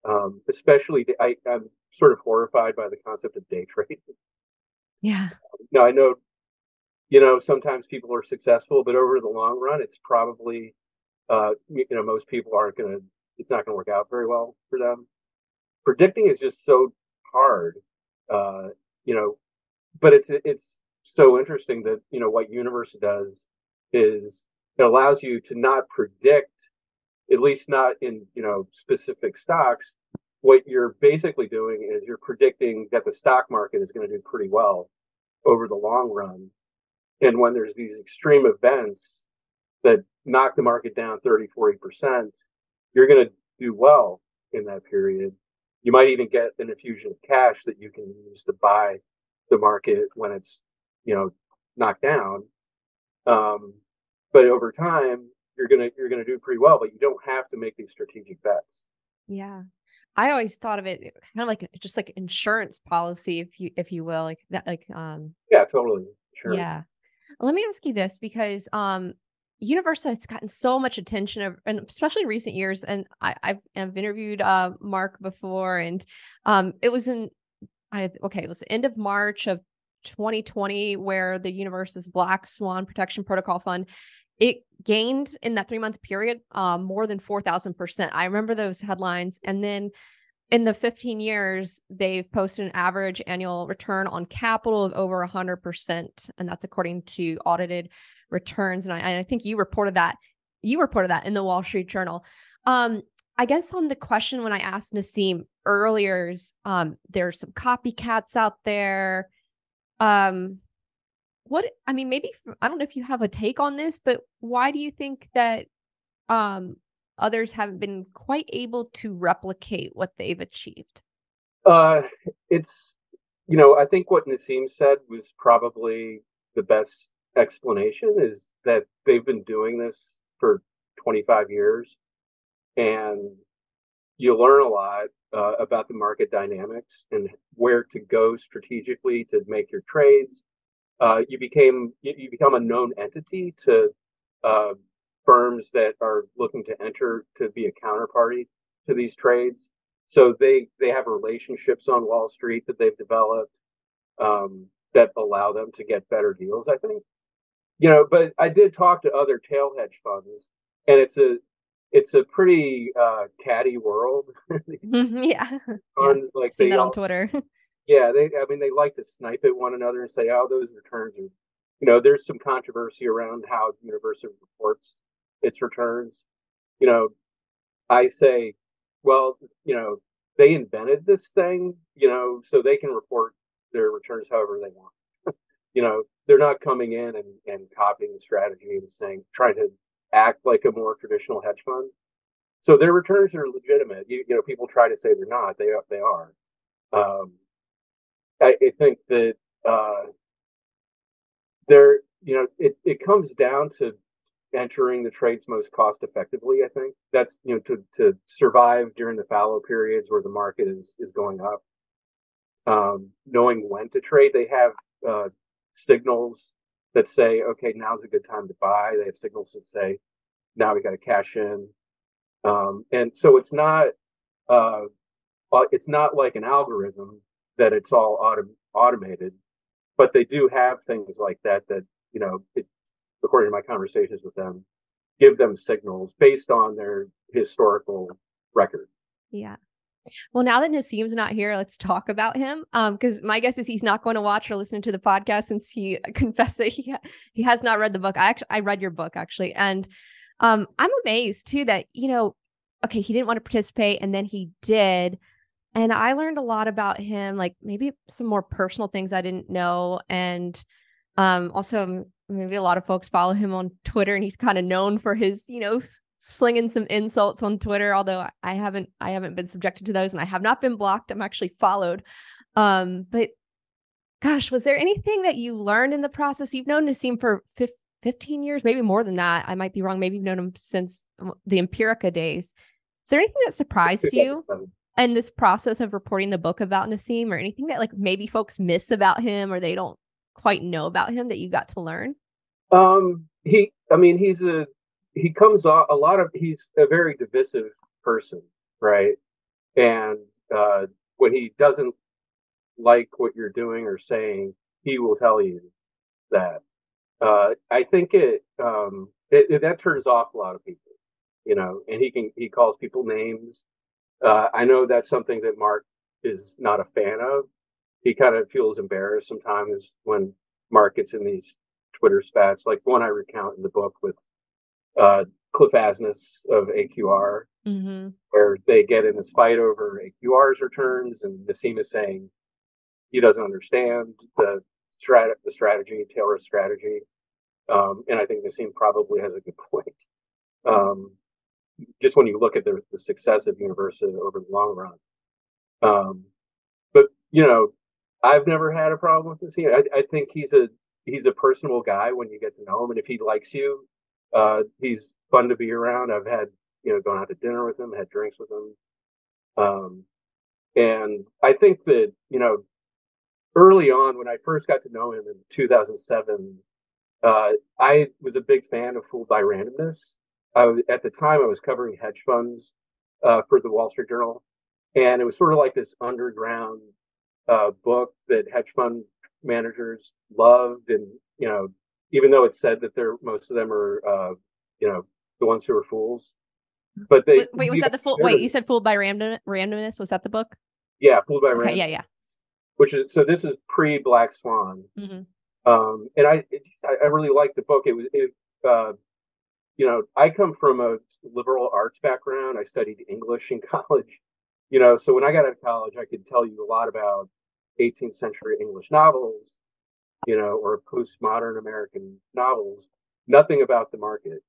Um, especially, I, I'm sort of horrified by the concept of day trading. Yeah. Now I know, you know, sometimes people are successful, but over the long run, it's probably, uh, you know, most people aren't going to. It's not going to work out very well for them. Predicting is just so hard, uh, you know, but it's it's so interesting that you know what Universa does is it allows you to not predict, at least not in you know specific stocks. What you're basically doing is you're predicting that the stock market is going to do pretty well over the long run. And when there's these extreme events that knock the market down 30, 40%, you're going to do well in that period. You might even get an infusion of cash that you can use to buy the market when it's, you know, knocked down. Um, but over time you're gonna you're gonna do pretty well but you don't have to make these strategic bets yeah i always thought of it kind of like just like insurance policy if you if you will like that like um yeah totally sure yeah let me ask you this because um Universa has gotten so much attention, of, and especially recent years. And I, I've, I've interviewed uh, Mark before, and um, it was in, I okay, it was the end of March of 2020 where the Universa's Black Swan Protection Protocol Fund it gained in that three month period um, more than 4,000%. I remember those headlines. And then in the 15 years, they've posted an average annual return on capital of over 100%. And that's according to audited returns. And I, and I think you reported that you reported that in the Wall Street Journal. Um, I guess on the question when I asked Nassim earlier, um, there's some copycats out there. Um, what I mean, maybe I don't know if you have a take on this, but why do you think that um others haven't been quite able to replicate what they've achieved? Uh, it's you know, I think what Nassim said was probably the best explanation is that they've been doing this for 25 years and you learn a lot uh, about the market dynamics and where to go strategically to make your trades. Uh, you became you, you, become a known entity to uh, firms that are looking to enter to be a counterparty to these trades. So they they have relationships on Wall Street that they've developed um, that allow them to get better deals. I think, you know. But I did talk to other tail hedge funds, and it's a it's a pretty uh, catty world. Mm-hmm, yeah, yeah. like Seen that all, on Twitter. yeah, they. I mean, they like to snipe at one another and say, "Oh, those returns are." You know, there's some controversy around how Universa reports its returns. You know, I say, well, you know, they invented this thing, you know, so they can report their returns however they want. you know, they're not coming in and, and copying the strategy and saying, trying to act like a more traditional hedge fund. So their returns are legitimate. You, you know, people try to say they're not. They are. They are. Um, I, I think that uh, there, you know, it, it comes down to entering the trades most cost effectively. I think that's you know to to survive during the fallow periods where the market is is going up. Um, knowing when to trade, they have uh, signals that say, okay, now's a good time to buy. They have signals that say, now we got to cash in. Um, and so it's not uh, uh, it's not like an algorithm that it's all autom- automated, but they do have things like that that you know it, according to my conversations with them, give them signals based on their historical record. Yeah. Well, now that Nassim's not here, let's talk about him. Um, because my guess is he's not going to watch or listen to the podcast since he confessed that he ha- he has not read the book. I actually I read your book actually, and um, I'm amazed too that you know, okay, he didn't want to participate, and then he did, and I learned a lot about him, like maybe some more personal things I didn't know, and um, also maybe a lot of folks follow him on Twitter and he's kind of known for his, you know, slinging some insults on Twitter, although I haven't I haven't been subjected to those and I have not been blocked. I'm actually followed. Um, but gosh, was there anything that you learned in the process? You've known Nassim for 15 years, maybe more than that. I might be wrong. Maybe you've known him since the Empirica days. Is there anything that surprised you in this process of reporting the book about Nassim or anything that like maybe folks miss about him or they don't quite know about him that you got to learn? Um, he, I mean, he's a he comes off a lot of he's a very divisive person, right? And uh, when he doesn't like what you're doing or saying, he will tell you that. Uh, I think it, um, it, it, that turns off a lot of people, you know. And he can he calls people names. Uh, I know that's something that Mark is not a fan of. He kind of feels embarrassed sometimes when Mark gets in these Twitter spats, like one I recount in the book with uh, Cliff Asness of AQR, mm-hmm. where they get in this fight over AQR's returns, and Nassim is saying he doesn't understand the strat- the strategy, Taylor's strategy, um, and I think Nassim probably has a good point. Um, just when you look at the, the success of Universa over the long run, um, but you know, I've never had a problem with Nassim. I, I think he's a he's a personable guy when you get to know him, and if he likes you, uh, he's fun to be around. I've had you know gone out to dinner with him, had drinks with him, um, and I think that you know early on when I first got to know him in 2007, uh, I was a big fan of Fooled by Randomness. I was, at the time I was covering hedge funds uh, for the Wall Street Journal, and it was sort of like this underground uh, book that hedge fund managers loved, and you know, even though it's said that they're most of them are, uh, you know, the ones who are fools. But they wait, was that the fool? Wait, you said fooled by random randomness? Was that the book? Yeah, fooled by random. Yeah, yeah. Which is so. This is pre Black Swan, mm-hmm. um, and I, it, I really liked the book. It was it, uh, you know, I come from a liberal arts background. I studied English in college. You know, so when I got out of college, I could tell you a lot about 18th century English novels, you know, or postmodern American novels, nothing about the market.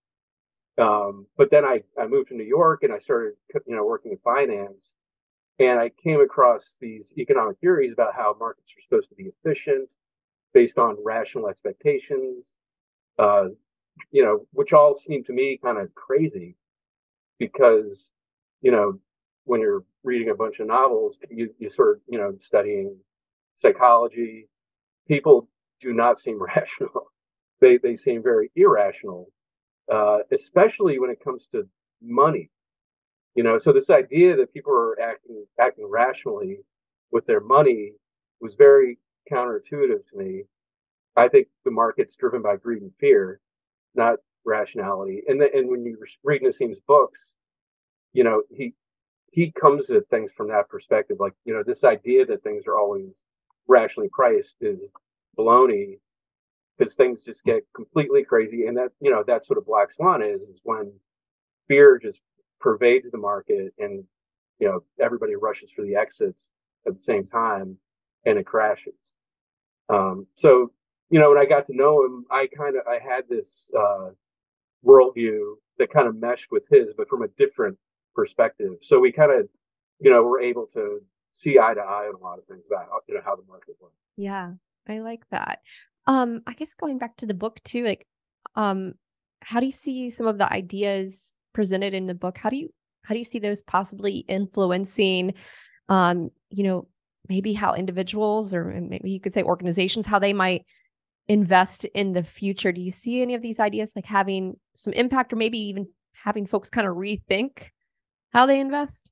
Um, but then I, I moved to New York and I started, you know, working in finance. And I came across these economic theories about how markets are supposed to be efficient, based on rational expectations, uh, you know, which all seem to me kind of crazy because, you know, when you're reading a bunch of novels, you, you sort of, you know, studying psychology, people do not seem rational. They, they seem very irrational, uh, especially when it comes to money. You know, so this idea that people are acting acting rationally with their money was very counterintuitive to me. I think the market's driven by greed and fear, not rationality. And the, and when you read Nassim's books, you know he he comes at things from that perspective. Like you know this idea that things are always rationally priced is baloney because things just get completely crazy. And that you know that's what a black swan is is when fear just pervades the market and you know everybody rushes for the exits at the same time and it crashes. Um, so you know, when I got to know him, I kind of I had this uh, worldview that kind of meshed with his, but from a different perspective. So we kind of, you know, were able to see eye to eye on a lot of things about you know how the market works. Yeah, I like that. Um, I guess going back to the book too, like, um, how do you see some of the ideas presented in the book? How do you how do you see those possibly influencing, um, you know, maybe how individuals or maybe you could say organizations how they might invest in the future. Do you see any of these ideas like having some impact or maybe even having folks kind of rethink how they invest?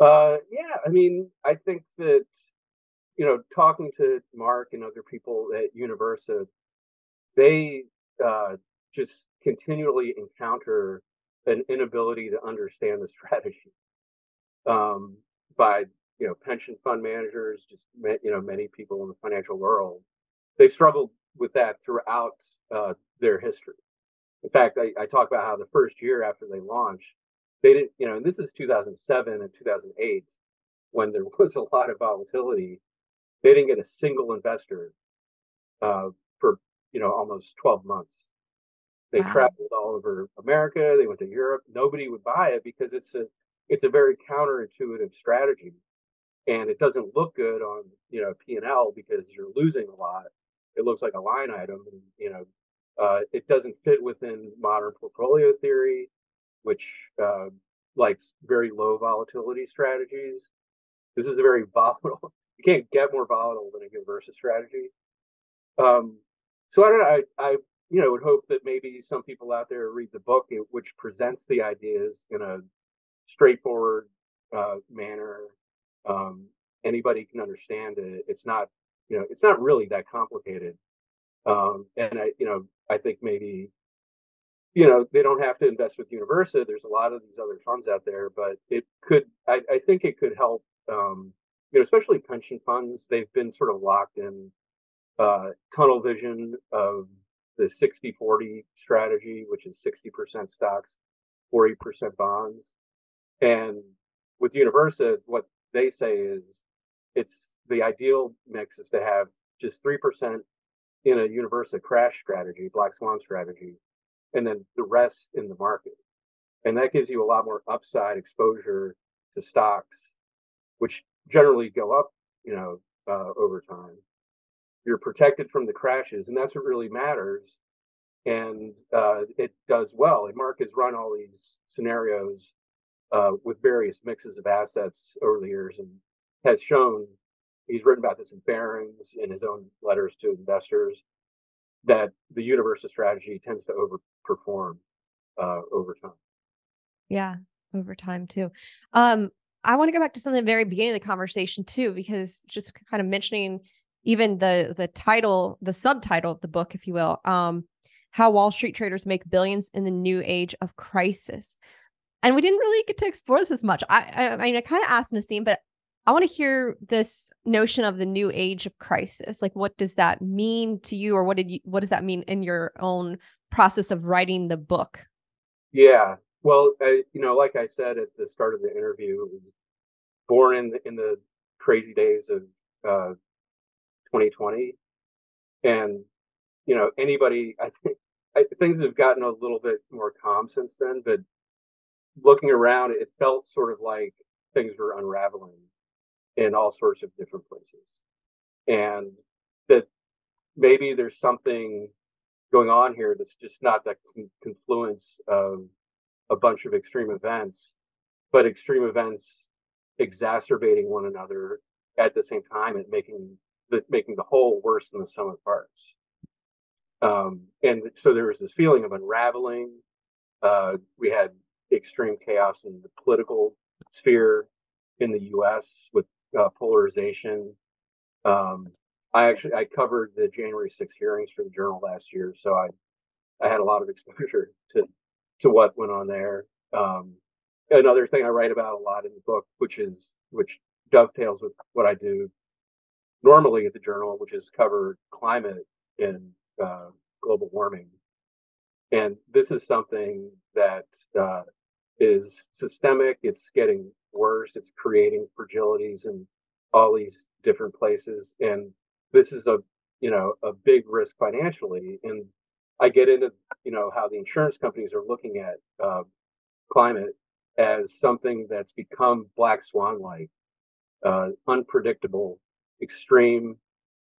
Uh, yeah, I mean, I think that you know, talking to Mark and other people at Universa, they uh, just continually encounter an inability to understand the strategy um, by you know pension fund managers, just you know many people in the financial world. They've struggled with that throughout uh, their history. In fact, I, I, talk about how the first year after they launched, they didn't, you know, and this is 2007 and 2008 when there was a lot of volatility. They didn't get a single investor uh, for, you know, almost 12 months. They wow. traveled all over America. They went to Europe. Nobody would buy it because it's a it's a very counterintuitive strategy, and it doesn't look good on you know P and L because you're losing a lot it looks like a line item. And, you know, uh, it doesn't fit within modern portfolio theory, which uh, likes very low volatility strategies. This is a very volatile. You can't get more volatile than a Universa strategy. Um, so I don't know. I, I you know would hope that maybe some people out there read the book, which presents the ideas in a straightforward uh, manner. Um, anybody can understand it. It's not you know, it's not really that complicated. Um, and I, you know, I think maybe, you know, they don't have to invest with Universa. There's a lot of these other funds out there, but it could, I, I think it could help, um, you know, especially pension funds. They've been sort of locked in uh, tunnel vision of the 60 40 strategy, which is 60% stocks, 40% bonds. And with Universa, what they say is it's the ideal mix is to have just 3% in a Universa crash strategy, black swan strategy, and then the rest in the market. And that gives you a lot more upside exposure to stocks, which generally go up, you know, uh, over time. You're protected from the crashes, and that's what really matters. And uh, it does well. And Mark has run all these scenarios uh, with various mixes of assets over the years and has shown he's written about this in Barron's in his own letters to investors that the Universa strategy tends to overperform uh, over time. Yeah, over time too. Um, I want to go back to something at the very beginning of the conversation too, because just kind of mentioning even the the title, the subtitle of the book, if you will, um, how Wall Street traders make billions in the new age of crisis. And we didn't really get to explore this as much. I, I, I mean, I kind of asked Nassim, but I want to hear this notion of the new age of crisis. Like, what does that mean to you, or what did you? What does that mean in your own process of writing the book? Yeah. Well, I, you know, like I said at the start of the interview, it was born in the, in the crazy days of uh, 2020, and you know, anybody. I think I, things have gotten a little bit more calm since then, but looking around, it felt sort of like things were unraveling in all sorts of different places, and that maybe there's something going on here that's just not that con- confluence of a bunch of extreme events, but extreme events exacerbating one another at the same time and making the making the whole worse than the sum of parts. Um, and so there was this feeling of unraveling. Uh, we had extreme chaos in the political sphere in the U.S. with uh, polarization. Um, I actually I covered the January 6 hearings for the Journal last year, so I I had a lot of exposure to to what went on there. Um, another thing I write about a lot in the book, which is which dovetails with what I do normally at the Journal, which is cover climate and uh, global warming, and this is something that uh, is systemic. It's getting worse. It's creating fragilities in all these different places, and this is a you know a big risk financially and i get into you know how the insurance companies are looking at uh, climate as something that's become black swan like uh, unpredictable extreme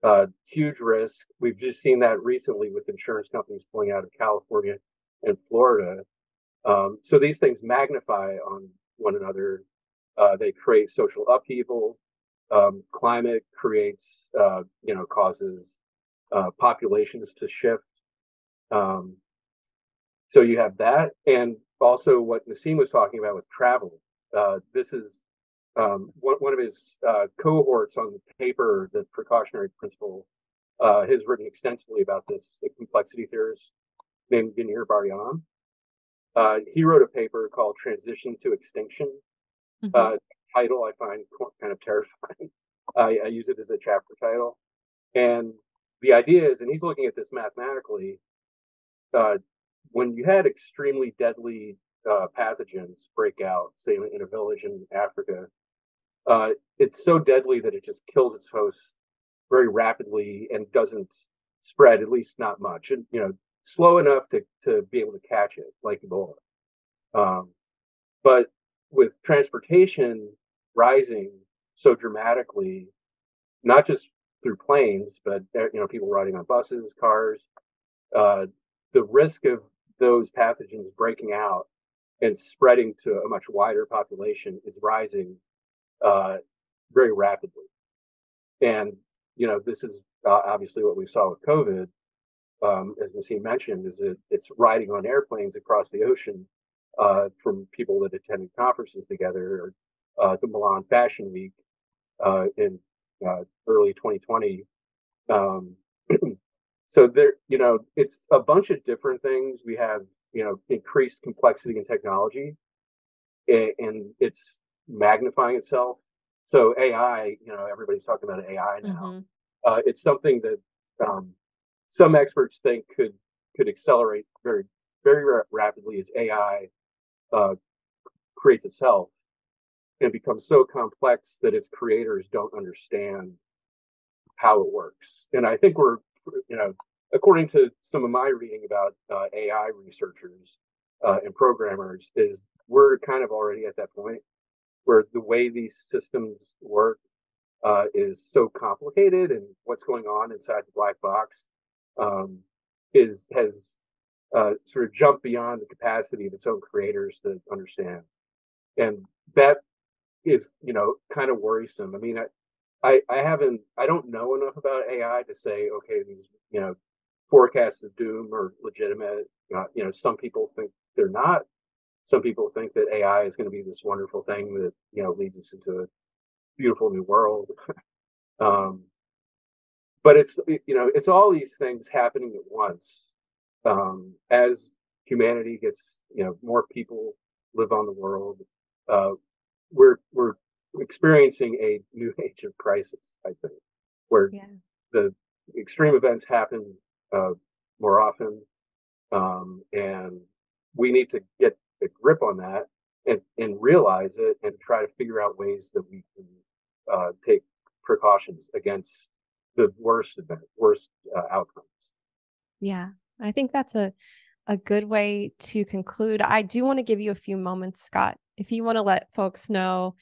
uh, huge risk. We've just seen that recently with insurance companies pulling out of california and florida. Um, so these things magnify on one another. Uh, they create social upheaval. Um, climate creates, uh, you know, causes uh, populations to shift. Um, so you have that, and also what Nassim was talking about with travel. Uh, this is um, one, one, of his uh, cohorts on the paper, the precautionary principle, uh, has written extensively about this. A complexity theorist named Yaneer Bar-Yam. Uh, he wrote a paper called "Transition to Extinction." Mm-hmm title I find kind of terrifying. I, I use it as a chapter title. And the idea is, and he's looking at this mathematically, uh, when you had extremely deadly uh, pathogens break out, say in a village in Africa, uh, it's so deadly that it just kills its host very rapidly and doesn't spread, at least not much, and you know, slow enough to to be able to catch it, like Ebola. Um, but with transportation, rising so dramatically, not just through planes, but you know, people riding on buses, cars. Uh, the risk of those pathogens breaking out and spreading to a much wider population is rising uh, very rapidly. And you know, this is uh, obviously what we saw with COVID. Um, as Nassim mentioned, is it, it's riding on airplanes across the ocean uh, from people that attended conferences together or uh, the Milan Fashion Week uh, in uh, early 2020. Um, so there, you know, it's a bunch of different things. We have, you know, increased complexity in technology, and, and it's magnifying itself. So AI, you know, everybody's talking about AI now. Mm-hmm. Uh, it's something that um, some experts think could could accelerate very very rapidly as AI uh, creates itself and becomes so complex that its creators don't understand how it works. And I think we're, you know, according to some of my reading about uh, AI researchers uh, and programmers, is we're kind of already at that point where the way these systems work uh, is so complicated, and what's going on inside the black box um, is has uh, sort of jumped beyond the capacity of its own creators to understand. And that is you know kind of worrisome. I mean, I, I I haven't I don't know enough about AI to say okay these you know forecasts of doom are legitimate. Uh, you know, some people think they're not. Some people think that AI is going to be this wonderful thing that you know leads us into a beautiful new world. um, but it's you know it's all these things happening at once um, as humanity gets you know more people live on the world uh, we're we're experiencing a new age of crisis, I think, where yeah. the extreme events happen uh, more often, um, and we need to get a grip on that and, and realize it and try to figure out ways that we can uh, take precautions against the worst event, worst uh, outcomes. Yeah, I think that's a a good way to conclude. I do want to give you a few moments, Scott, if you want to let folks know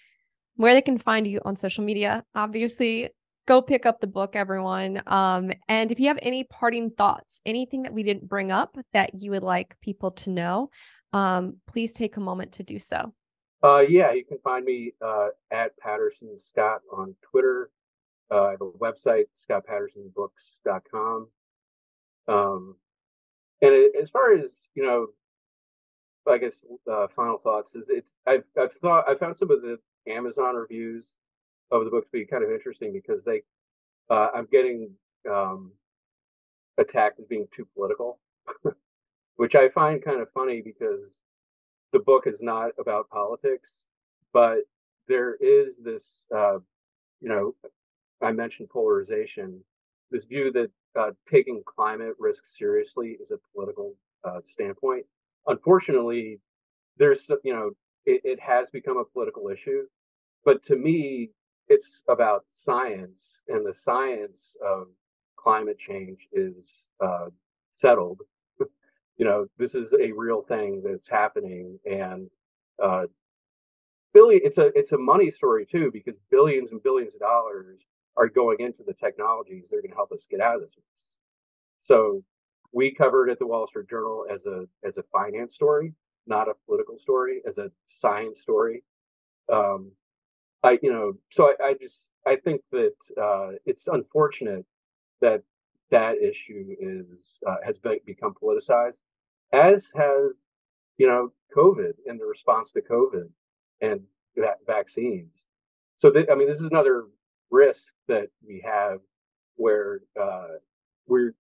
where they can find you on social media. Obviously, go pick up the book, everyone. Um, and if you have any parting thoughts, anything that we didn't bring up that you would like people to know, um, please take a moment to do so. Uh, yeah, you can find me uh, at Patterson Scott on Twitter. Uh, I have a website, scottpattersonbooks.com. Um, and it, as far as you know, I guess uh, final thoughts is it's I've I've thought I found some of the Amazon reviews of the book to be kind of interesting because they uh, I'm getting um, attacked as being too political, which I find kind of funny because the book is not about politics, but there is this uh, you know I mentioned polarization, this view that uh, taking climate risk seriously is a political uh, standpoint. Unfortunately, there's you know it, it, has become a political issue, but to me, it's about science, and the science of climate change is uh, settled. you know, this is a real thing that's happening, and uh, billion. It's a it's a money story too because billions and billions of dollars are going into the technologies that are going to help us get out of this mess. So we covered at the Wall Street Journal as a as a finance story, not a political story, as a science story. Um, I you know, so I, I just I think that uh, it's unfortunate that that issue is uh, has become politicized, as has you know COVID and the response to COVID and that vaccines. So th- I mean, this is another risk that we have where uh, we're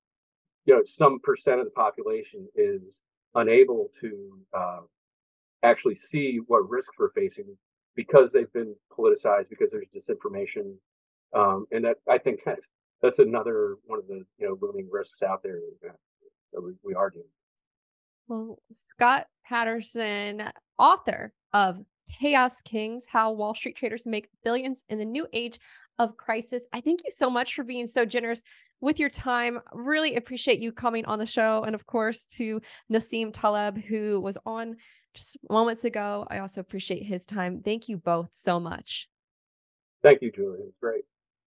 you know some percent of the population is unable to uh, actually see what risks we're facing because they've been politicized because there's disinformation um, and that i think that's that's another one of the you know looming risks out there that we, we are doing well scott patterson author of Chaos Kings How Wall Street Traders Make Billions in the New Age of Crisis. I thank you so much for being so generous with your time. Really appreciate you coming on the show. And of course, to Nassim Taleb, who was on just moments ago. I also appreciate his time. Thank you both so much. Thank you, Julie. It was great.